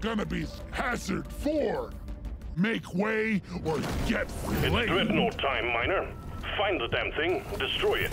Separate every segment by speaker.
Speaker 1: gonna be Hazard 4. Make way or get
Speaker 2: It's
Speaker 1: flayed.
Speaker 2: dreadnought time, Miner. Find the damn thing, destroy it.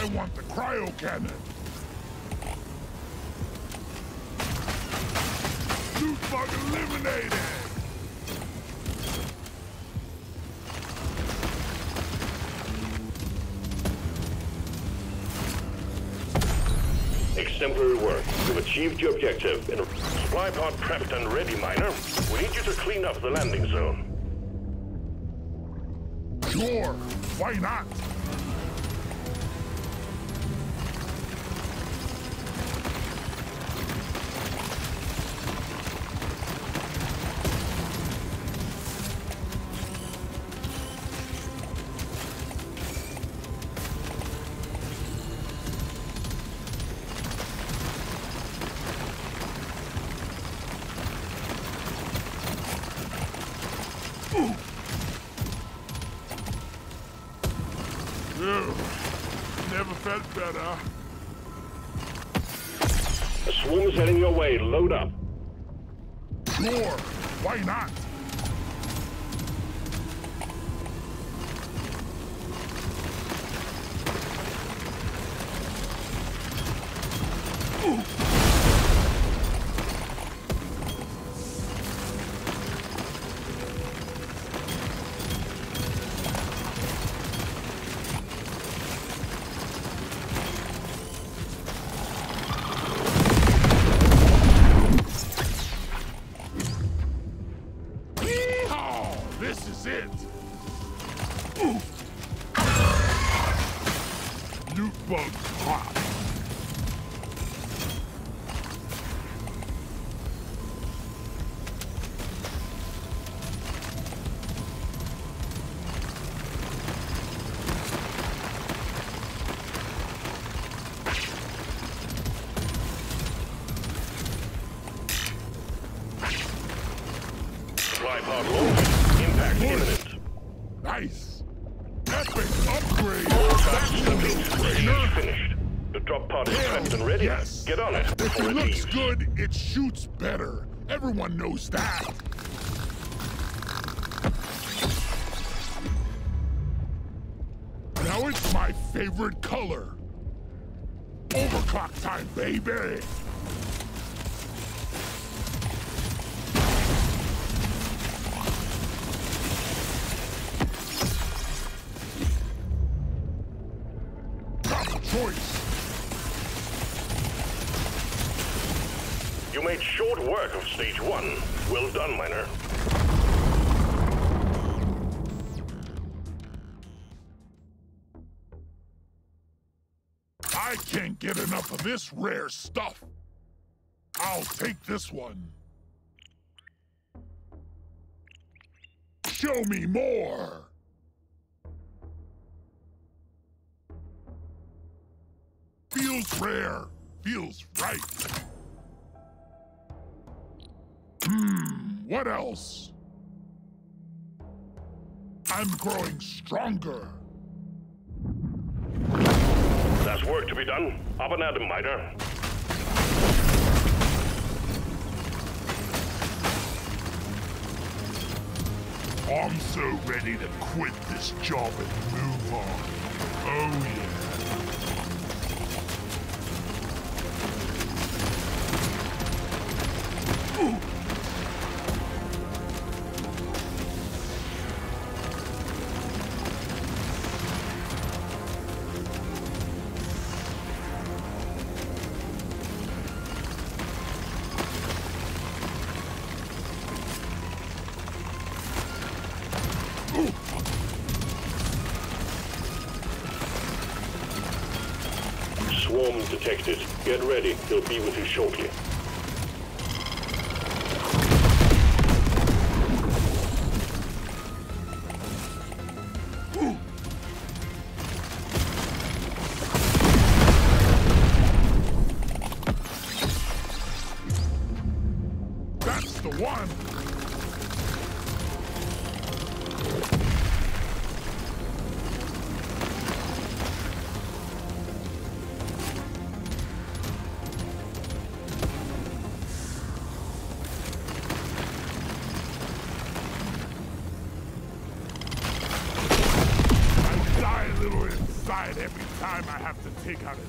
Speaker 1: I want the cryo cannon! Loot bug eliminated!
Speaker 2: Exemplary work. You've achieved your objective. And supply pod prepped and ready, Miner. We need you to clean up the landing zone.
Speaker 1: Sure, why not? Better.
Speaker 2: A swarm is heading your way. Load up.
Speaker 1: Sure, why not? This is it! Loot bug hot. Everyone knows that. Now it's my favorite color. Overclock time, baby! Choice.
Speaker 2: You made short work of stage one. Well done, Miner.
Speaker 1: I can't get enough of this rare stuff. I'll take this one. Show me more. Feels rare. Feels right. What else? I'm growing stronger.
Speaker 2: There's work to be done. Up and at 'em, Miner.
Speaker 1: I'm so ready to quit this job and move on. Oh yeah.
Speaker 2: Swarm detected. Get ready. He'll be with you shortly.
Speaker 1: To take out a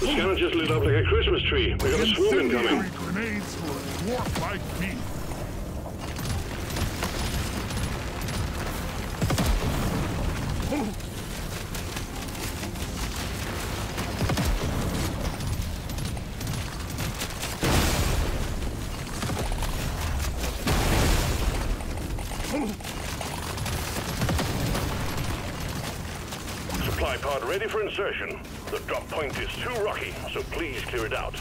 Speaker 2: The scanner just lit up like a Christmas tree. We got a swarm incoming.
Speaker 1: Incendiary grenades for a dwarf like me.
Speaker 2: Insertion. The drop point is too rocky, so please clear it out.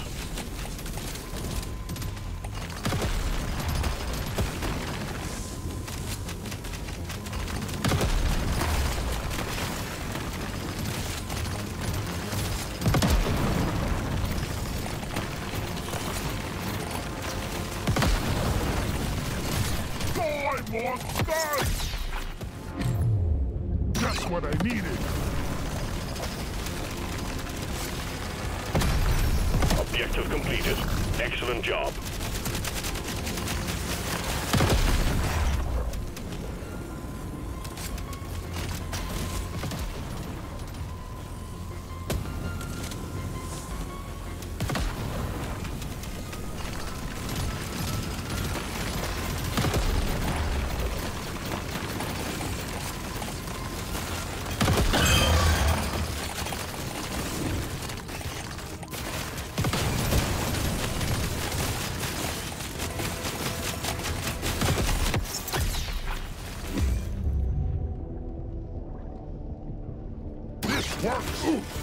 Speaker 1: Just what I needed.
Speaker 2: Objective completed. Excellent job.
Speaker 1: Ooh.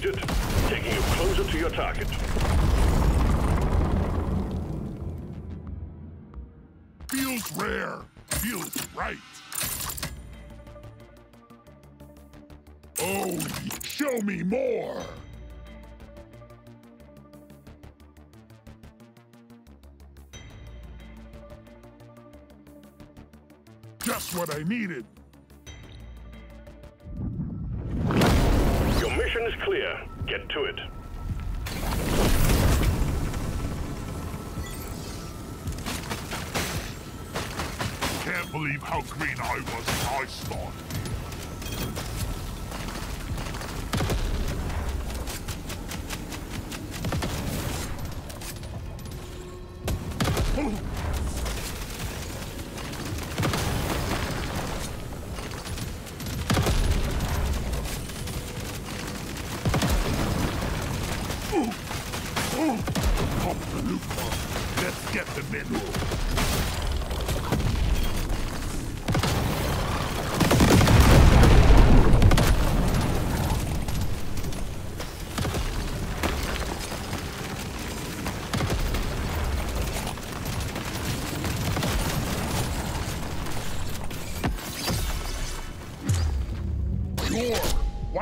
Speaker 2: Taking you closer to your target.
Speaker 1: Feels rare. Feels right. Oh, show me more. Just what I needed.
Speaker 2: Mission is clear. Get to it.
Speaker 1: Can't believe how green I was when I started.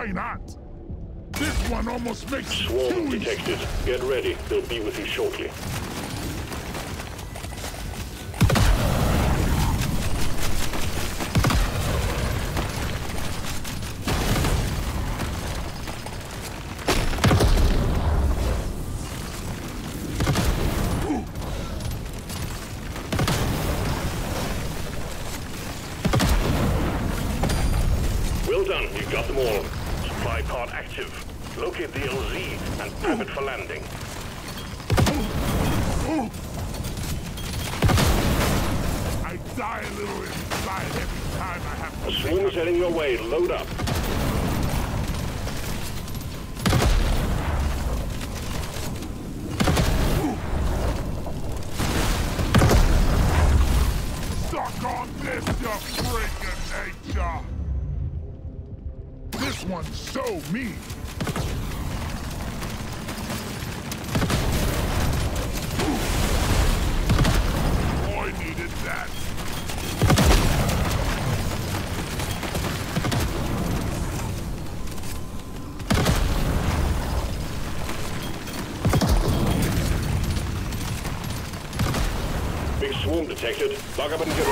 Speaker 1: Why not? This one almost makes it
Speaker 2: Swarm detected. Get ready. They'll be with you shortly.
Speaker 1: On this, you freak of nature! This one's so mean. I needed that.
Speaker 2: Big swarm detected. Lock up and get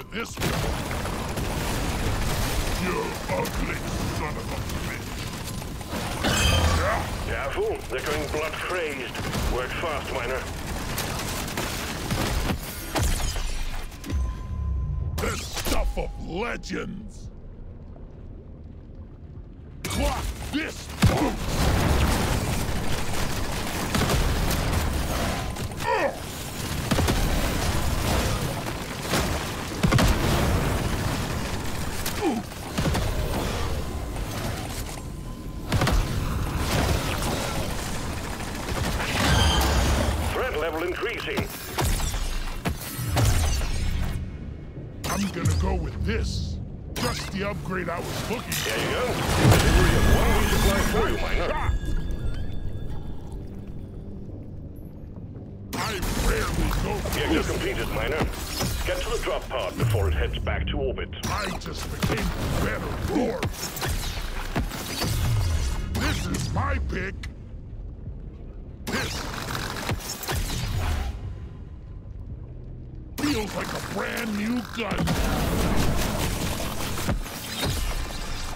Speaker 1: for this one. You ugly son of a bitch.
Speaker 2: Careful. They're going blood crazed. Work fast, miner.
Speaker 1: The stuff of legends. Clock this Upgrade I was looking.
Speaker 2: There you go. Delivery of one resupply for you, miner.
Speaker 1: I rarely go
Speaker 2: Objective
Speaker 1: this.
Speaker 2: completed, miner. Get to the drop pod before it heads back to orbit.
Speaker 1: I just became better lord. This is my pick. This feels like a brand new gun.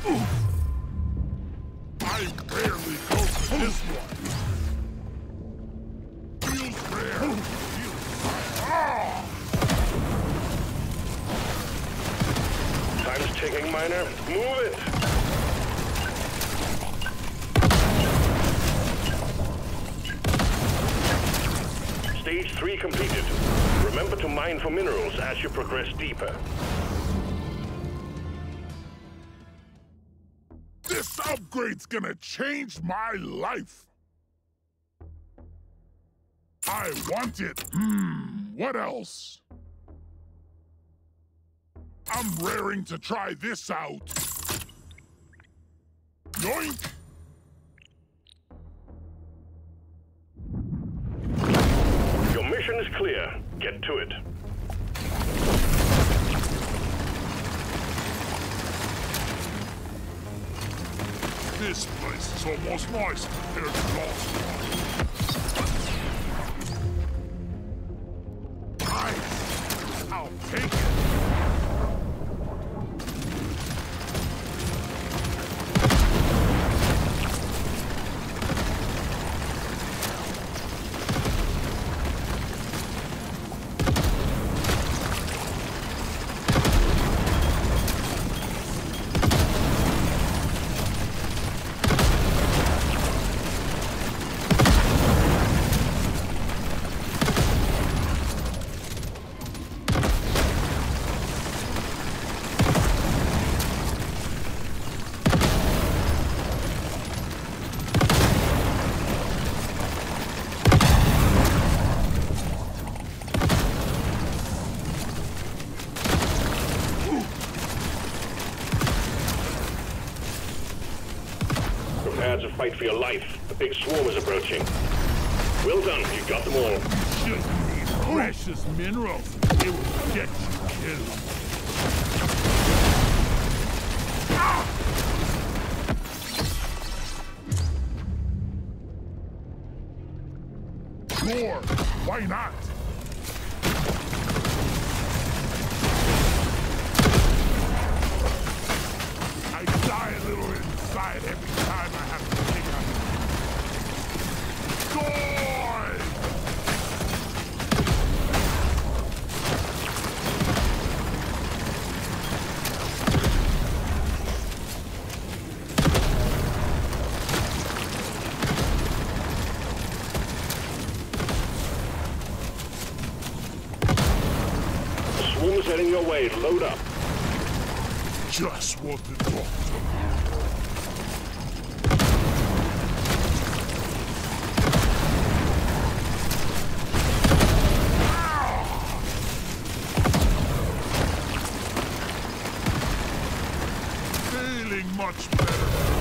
Speaker 1: I rarely go this one. Feels rare.
Speaker 2: Time's ticking, miner. Move it. Stage 3 completed. Remember to mine for minerals as you progress deeper.
Speaker 1: Upgrade's gonna change my life. I want it. Hmm, what else? I'm raring to try this out. Yoink!
Speaker 2: Your mission is clear. Get to it.
Speaker 1: This place is almost nice compared to last. Nice! I'll take it!
Speaker 2: Big swarm is approaching. Well done. You got them all.
Speaker 1: These precious minerals. It will get you killed. Sure, why not? I die a little inside every time I have to take a... Die!
Speaker 2: The swarm is heading your way. Load up.
Speaker 1: Just what the doctor. Much better.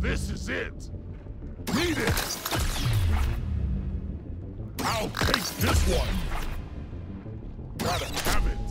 Speaker 1: This is it. Need it. I'll take this one. Gotta have it.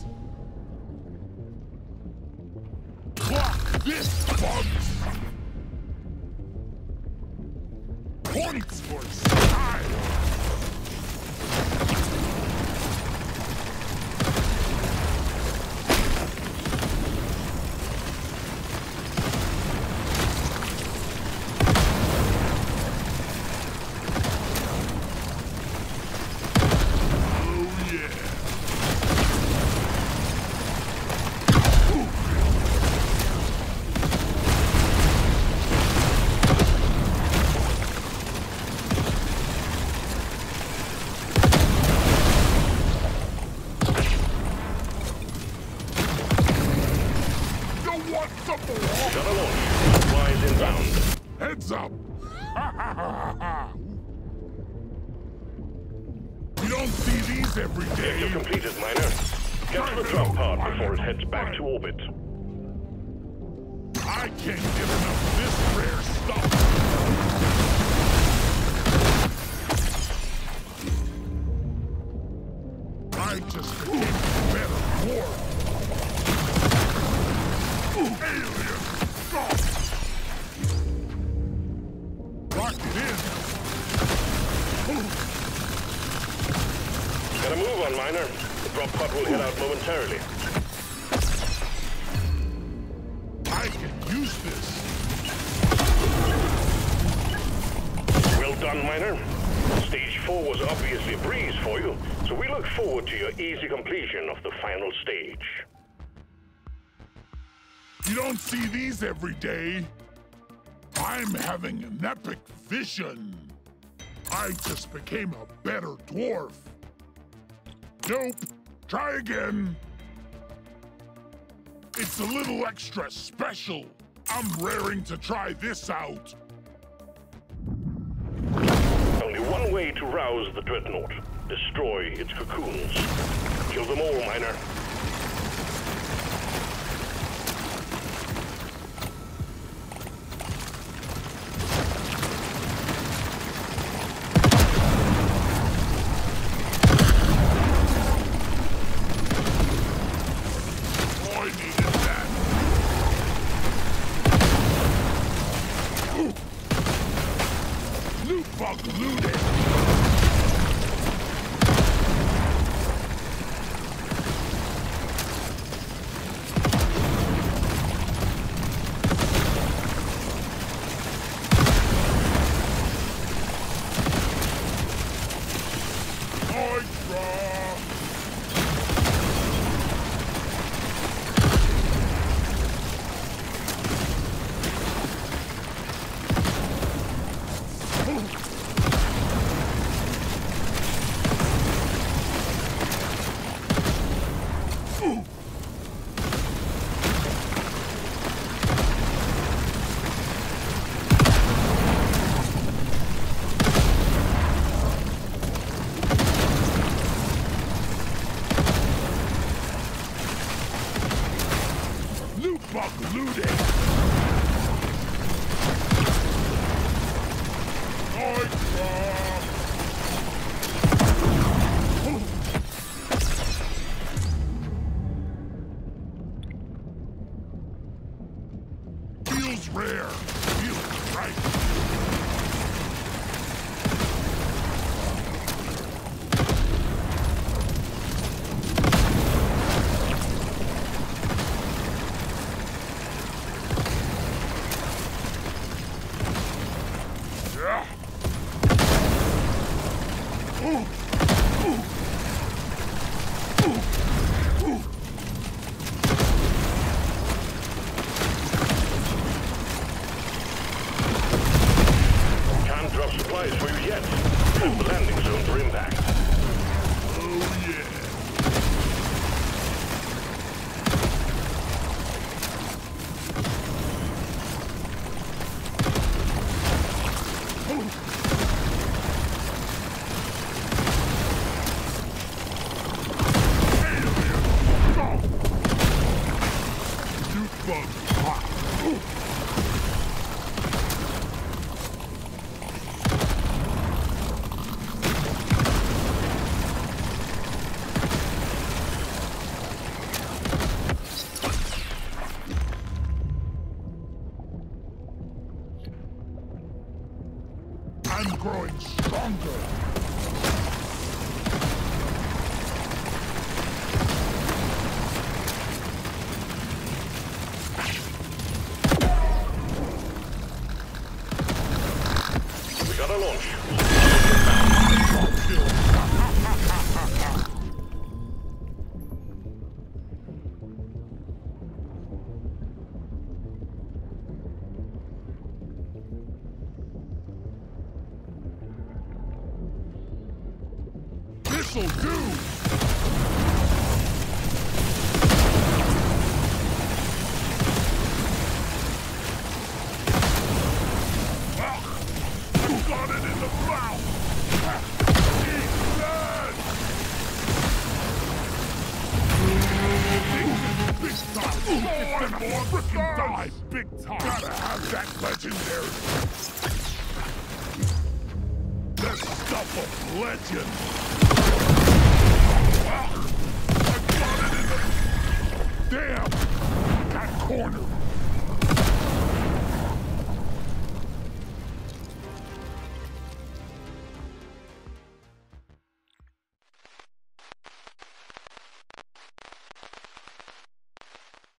Speaker 1: Every
Speaker 2: Objective completed, Miner. Get to the drop pod before it heads back to orbit.
Speaker 1: I can't get enough can use this.
Speaker 2: Well done, Miner. Stage 4 was obviously a breeze for you, so we look forward to your easy completion of the final stage.
Speaker 1: You don't see these every day. I'm having an epic vision. I just became a better dwarf. Nope. Try again. It's a little extra special. I'm raring to try this out.
Speaker 2: Only one way to rouse the Dreadnought. Destroy its cocoons. Kill them all, Miner.
Speaker 1: Ooh. This'll